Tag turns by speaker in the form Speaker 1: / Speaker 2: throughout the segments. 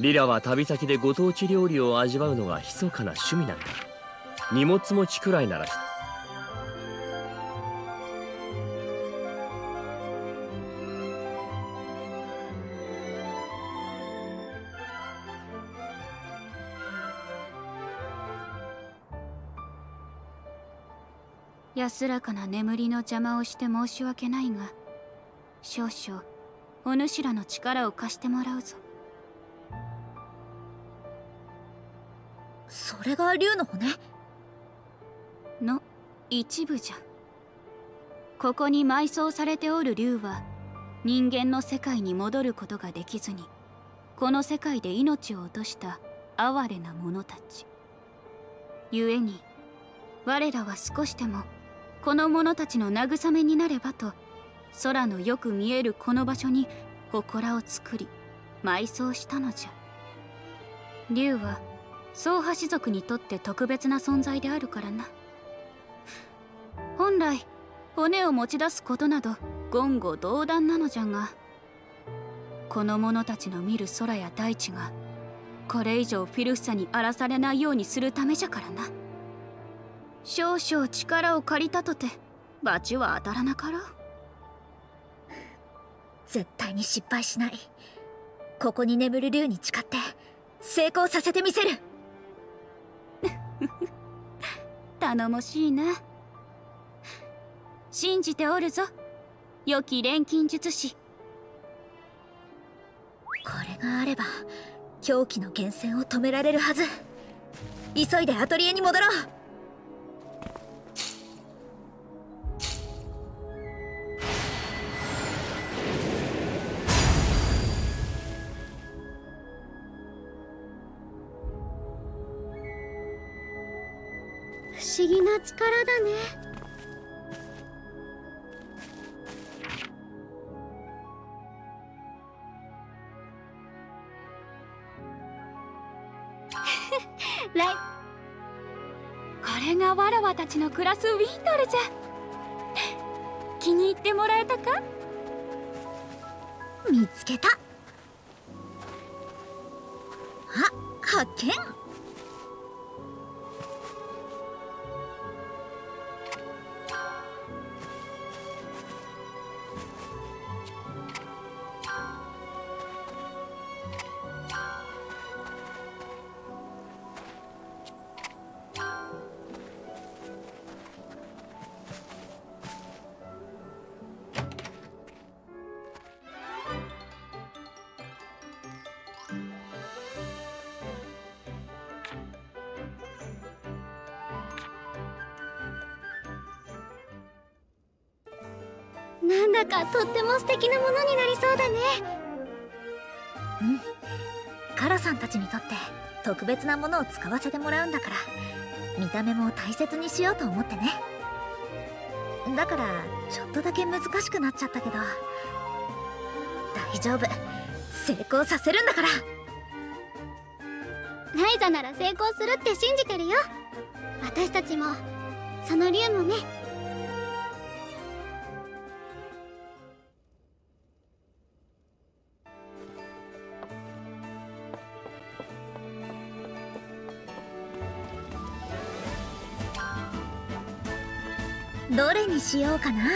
Speaker 1: リラは旅先でご当地料理を味わうのが密かな趣味なんだ。荷物持ちくらいならして
Speaker 2: 安らかな眠りの邪魔をして申し訳ないが少々お主らの力を貸してもらうぞ。
Speaker 3: それが竜の骨？
Speaker 2: の一部じゃ。ここに埋葬されておる竜は人間の世界に戻ることができずにこの世界で命を落とした哀れな者たち。故に我らは少しでもこの者たちの慰めになればと空のよく見えるこの場所に祠を作り埋葬したのじゃ。竜は総派氏族にとって特別な存在であるからな。本来骨を持ち出すことなど言語道断なのじゃがこの者たちの見る空や大地がこれ以上フィルフサに荒らされないようにするためじゃからな。少々力を借りたとて罰は当たらなかろう。
Speaker 3: 絶対に失敗しない。ここに眠る竜に誓って成功させてみせる。
Speaker 2: 頼もしいな。信じておるぞ。良き錬金術師。
Speaker 3: これがあれば狂気の源泉を止められるはず。急いでアトリエに戻ろう。
Speaker 4: 力だね。
Speaker 2: 来これがわらわたちの暮らすウィンドルじゃ。気に入ってもらえたか？
Speaker 3: 見つけた。あ発見。
Speaker 4: だかとっても素敵なものになりそうだね。
Speaker 3: うん。カラさんたちにとって特別なものを使わせてもらうんだから見た目も大切にしようと思ってね。だからちょっとだけ難しくなっちゃったけど大丈夫。成功させるんだから。
Speaker 4: ライザなら成功するって信じてるよ。私たちもその竜もね。
Speaker 3: どれにしようかな。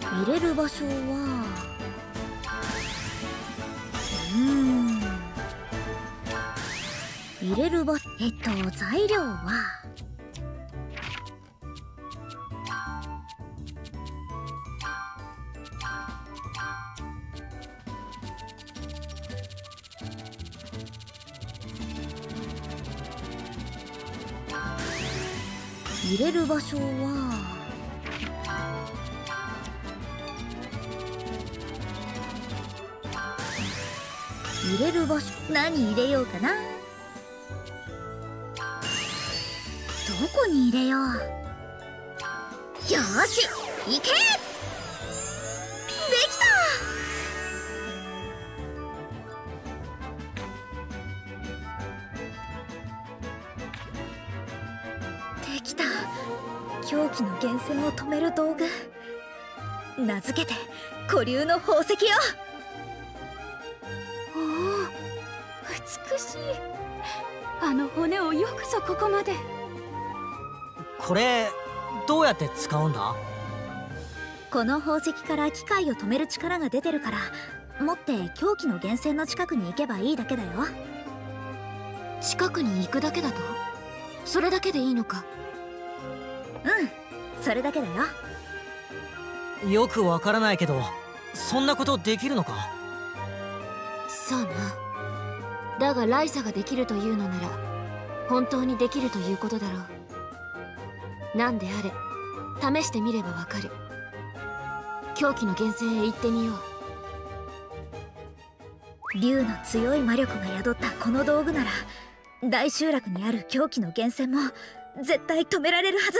Speaker 3: 入れる場所は。うん。入れる場えっと材料は？場所は。入れる場所何入れようかな。どこに入れよう。よし行け！気の源泉を止める道具名付けて古流の宝石よ。
Speaker 2: 嬉しい。あの骨をよくぞここまで。
Speaker 5: これどうやって使うんだ？
Speaker 3: この宝石から機械を止める力が出てるから持って凶器の源泉の近くに行けばいいだけだよ。
Speaker 6: 近くに行くだけだと？それだけでいいのか。
Speaker 3: うんそれだけだよ。
Speaker 5: よくわからないけどそんなことできるのか？
Speaker 6: さあなだがライサができるというのなら本当にできるということだろう。何であれ試してみればわかる。狂気の源泉へ行ってみよ
Speaker 3: う。竜の強い魔力が宿ったこの道具なら大集落にある狂気の源泉も絶対止められるはず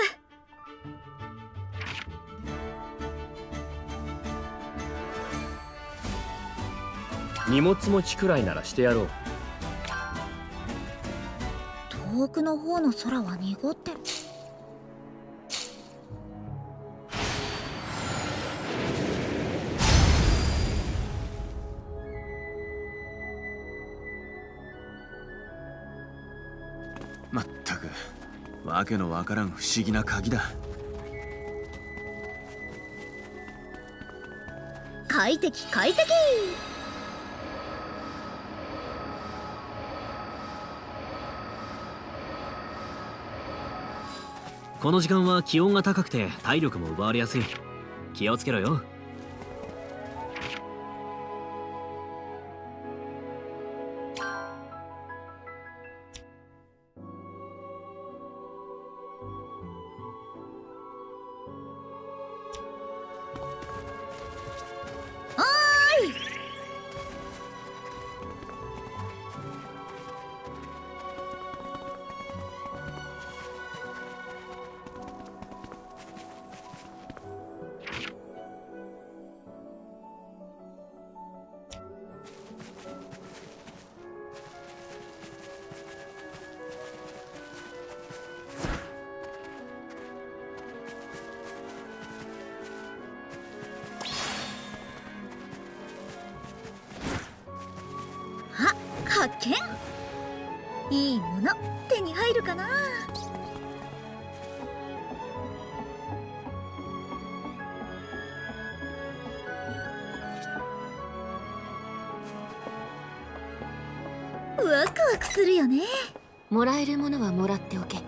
Speaker 1: 荷物持ちくらいならしてやろう。
Speaker 3: 遠くの方の空は濁ってる。
Speaker 7: まったくわけのわからん不思議な鍵だ。
Speaker 3: 快適快適
Speaker 8: この時間は気温が高くて体力も奪われやすい。気をつけろよ。
Speaker 3: 手に入るかな？ワクワクするよね。
Speaker 6: もらえるものはもらっておけ。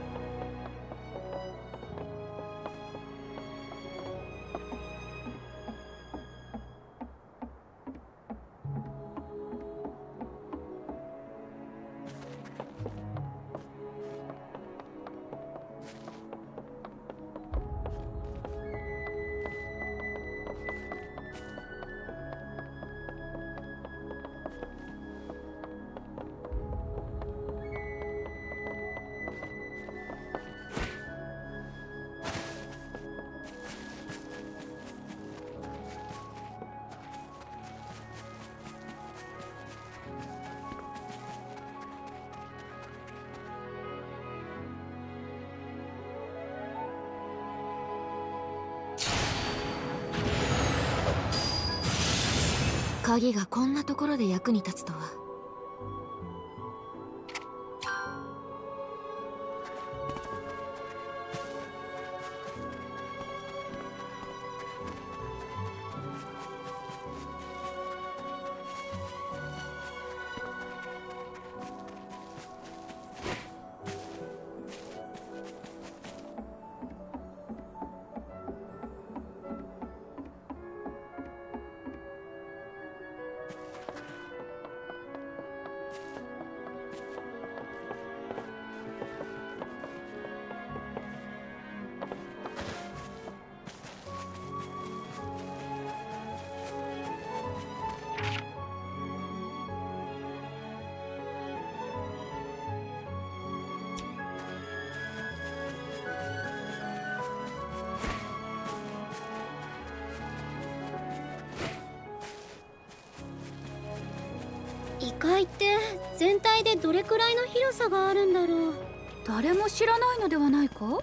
Speaker 6: 鍵がこんなところで役に立つとは。
Speaker 4: 異界って全体でどれくらいの広さがあるんだろう。
Speaker 2: 誰も知らないのではないか？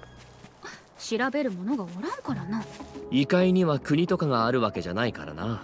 Speaker 2: 調べる者がおらんからな。
Speaker 1: 異界には国とかがあるわけじゃないからな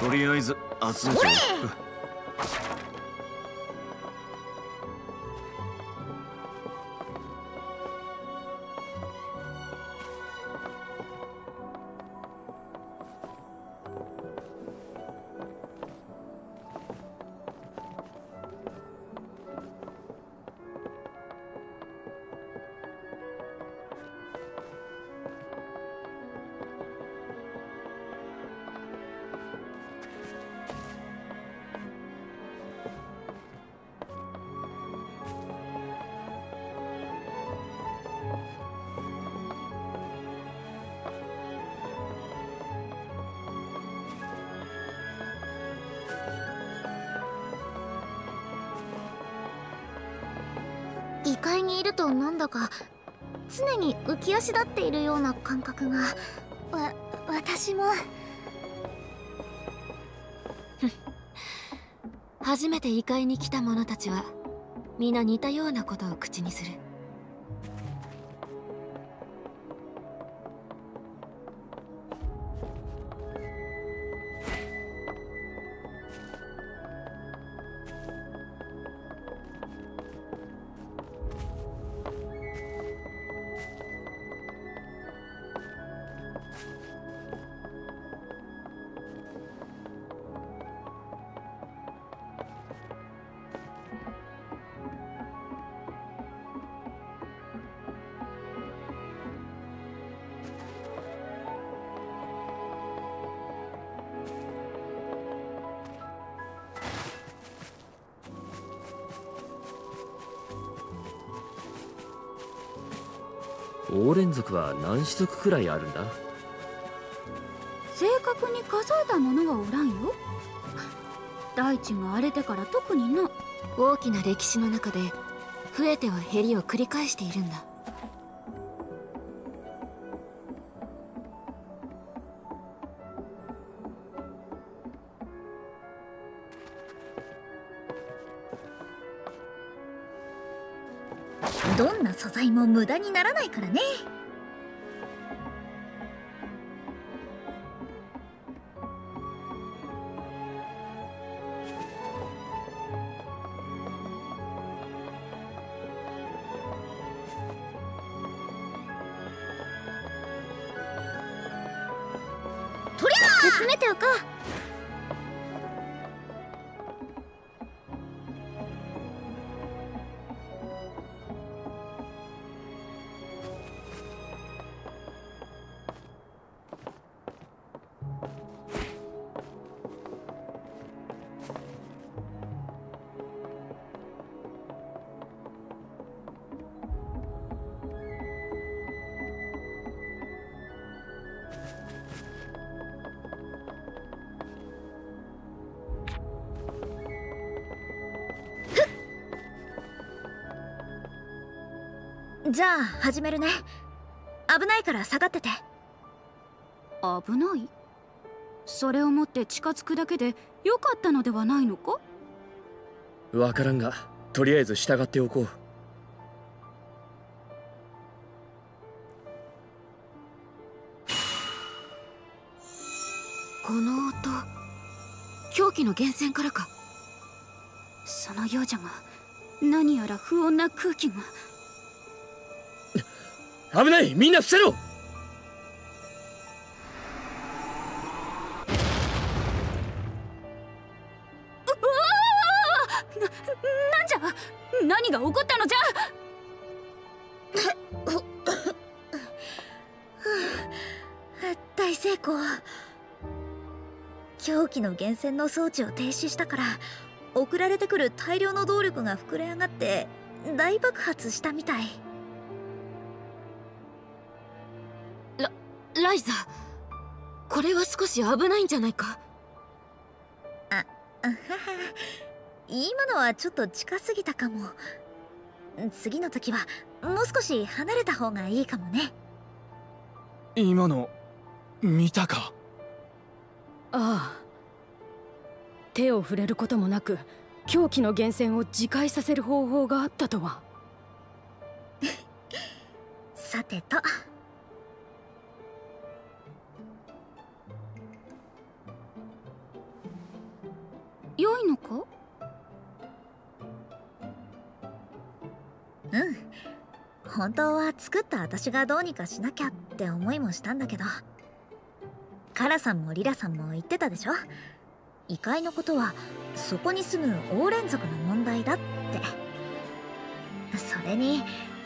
Speaker 7: とりあえず集めておく
Speaker 4: にいるとなんだか常に浮き足立っているような感覚が。わ私も。
Speaker 6: 初めて異界に来た者たちは皆似たようなことを口にする。
Speaker 1: オーレン族は何種族くらいあるんだ？
Speaker 2: 正確に数えたものはおらんよ。大地が荒れてから特にな。
Speaker 6: 大きな歴史の中で増えては減りを繰り返しているんだ
Speaker 3: どんな素材も無駄にならないからね。じゃあ始めるね。危ないから下がってて。
Speaker 2: 危ない？それをもって近づくだけでよかったのではないのか？
Speaker 1: わからんがとりあえず従っておこう。
Speaker 6: この音狂気の源泉からか。
Speaker 2: そのようじゃが何やら不穏な空気が
Speaker 1: 危ない。みんな伏せろ。
Speaker 2: なんじゃ？何が起こったのじゃ？
Speaker 3: 大成功。狂気の源泉の装置を停止したから送られてくる大量の動力が膨れ上がって大爆発したみたい
Speaker 6: ライザこれは少し危ないんじゃないか？
Speaker 3: あはは今のはちょっと近すぎたかも。次の時はもう少し離れた方がいいかもね。
Speaker 9: 今の見たか？
Speaker 10: ああ。手を触れることもなく狂気の源泉を自戒させる方法があったとは。
Speaker 3: さてと
Speaker 2: 良いのか？
Speaker 3: うん。本当は作った私がどうにかしなきゃって思いもしたんだけど。カラさんもリラさんも言ってたでしょ？異界のことはそこに住むオーレン族の問題だって。それに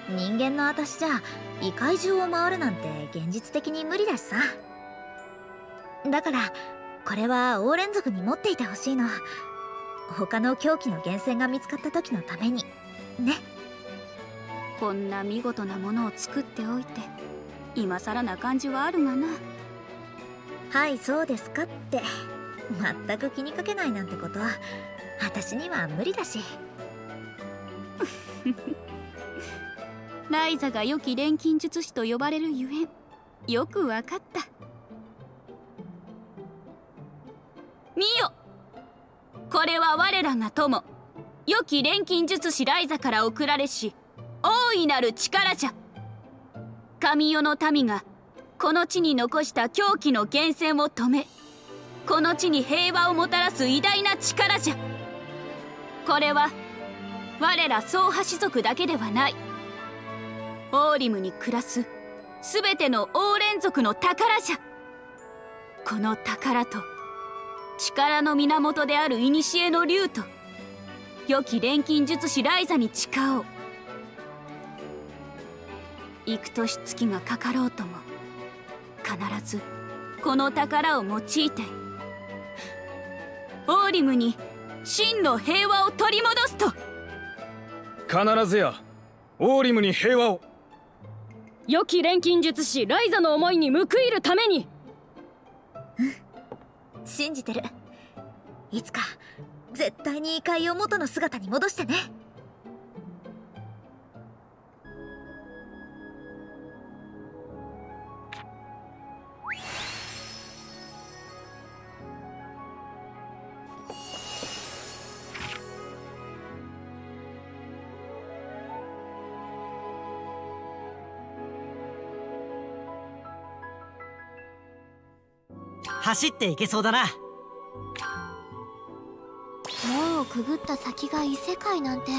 Speaker 3: 人間の私じゃ異界中を回るなんて現実的に無理だしさ。だからこれはオーレン族に持っていてほしいの。他の狂気の源泉が見つかった時のために。ね。
Speaker 2: こんな見事なものを作っておいて今更な感じはあるがな。
Speaker 3: はいそうですかって。全く気にかけないなんてことは私には無理だし。
Speaker 2: ライザが良き錬金術師と呼ばれるゆえんよくわかった見よ。これは我らが友。良き錬金術師ライザから贈られし大いなる力じゃ。神代の民がこの地に残した狂気の源泉を止めこの地に平和をもたらす偉大な力じゃ。これは我ら総派氏族だけではない。オーリムに暮らす全てのオーレン族の宝じゃ。この宝と力の源である古の竜と良き錬金術師ライザに誓おう。幾年月がかかろうとも必ずこの宝を用いてオーリムに真の平和を取り戻すと。
Speaker 9: 必ずやオーリムに平和を。
Speaker 10: 良き錬金術師ライザの思いに報いるために。
Speaker 3: うん信じてる。いつか絶対に異界を元の姿に戻してね。
Speaker 5: 走っていけそうだな。
Speaker 4: 門をくぐった先が異世界なんて。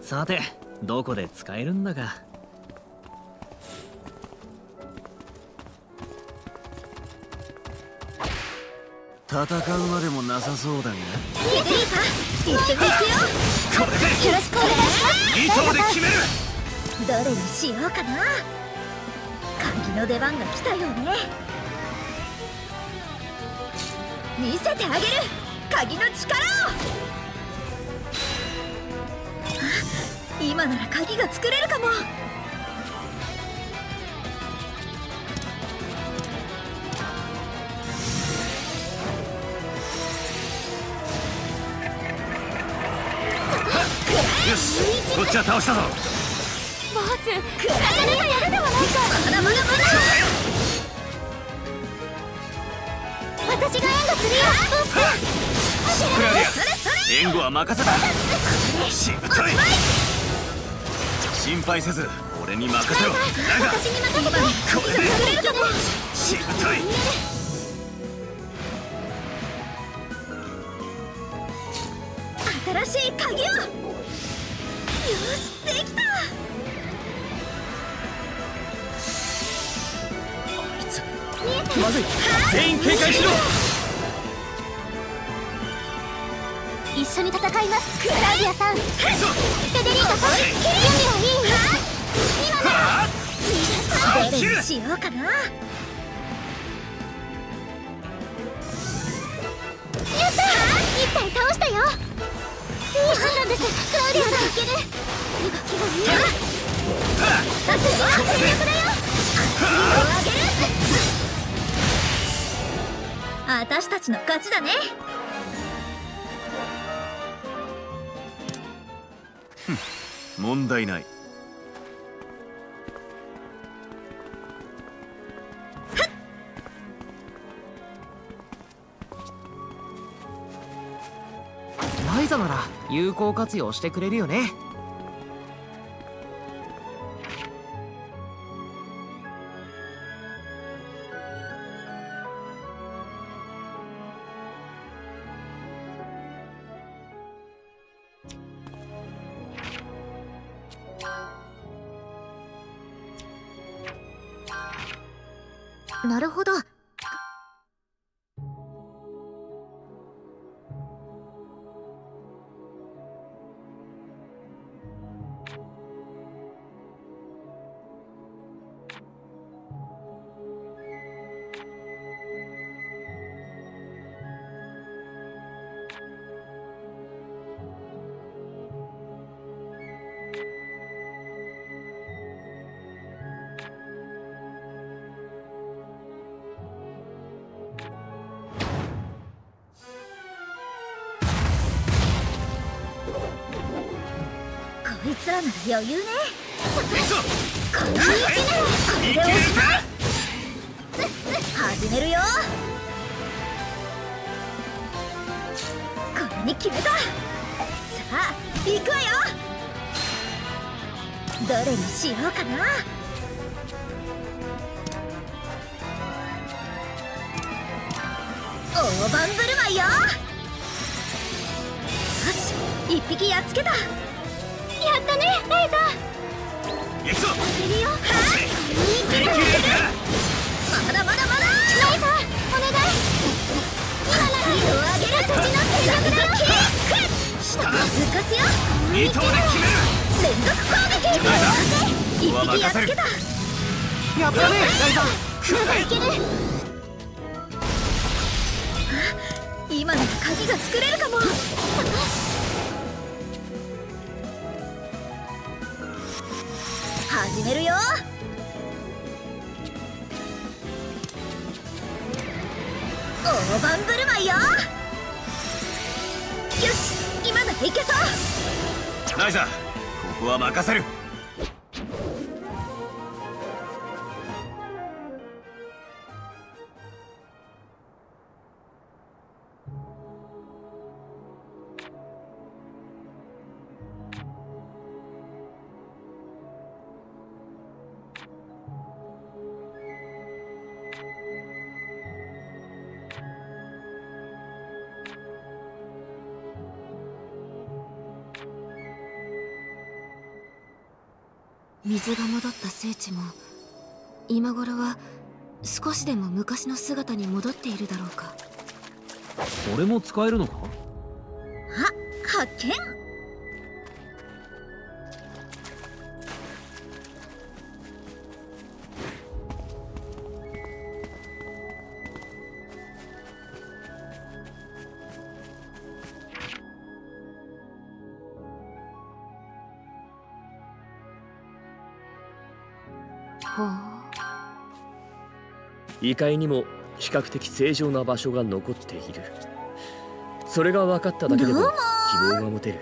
Speaker 8: さてどこで使えるんだか
Speaker 7: 戦うまでもなさそうだが。
Speaker 4: いいか一緒に行くよ。
Speaker 7: これで
Speaker 4: よろしくお願いします
Speaker 7: 2頭で決める。
Speaker 3: どれにしようかな。鍵の出番が来たよね。見せてあげる。鍵の力を。あ今なら鍵が作れるかも
Speaker 7: は倒したぞ。
Speaker 4: ボスなかなかやるではないか。
Speaker 3: まだまだ。まだ
Speaker 4: 私が援護する。よ
Speaker 7: クラリア援護は任せたしぶとい。心配せず俺に任せろこれで。しぶとい
Speaker 9: まずい。全員警戒しろ。
Speaker 4: 一緒に戦います。クラウディアさん。フェデリーカさん準備はいい今なら
Speaker 3: どれにしようかな
Speaker 4: やった一体倒したよですクラウディアさんいける動きがいあ次は全力だよ
Speaker 3: 私たちの勝ちだね。
Speaker 7: 問題ない。
Speaker 5: ライ
Speaker 11: ザなら有効活用してくれるよね
Speaker 3: なら余裕ね。これでおしまい始めるよ。これに決めた。さあ行くわよ。どれにしようかな。大盤振る舞いよ。よし一匹やっつけた。やったねライザ
Speaker 7: 行くぞ。
Speaker 3: いまだまだまだ。ライザお願い。今ならを上げる土地の戦略だキック。下。浮かすよ。
Speaker 7: 二投で決める。
Speaker 3: 連続攻撃一匹やっつけた
Speaker 11: やったねライザ
Speaker 3: まだいける今なら鍵が作れるかも始めるよ。大盤振る舞いよ。よし今ならいけそう
Speaker 7: ライザここは任せる。
Speaker 6: 戻った聖地も今頃は少しでも昔の姿に戻っているだろうか。
Speaker 8: 俺も使えるのか？
Speaker 3: あ発見
Speaker 1: 異界にも比較的正常な場所が残っている。それが分かっただけで
Speaker 3: も
Speaker 1: 希望が持てる。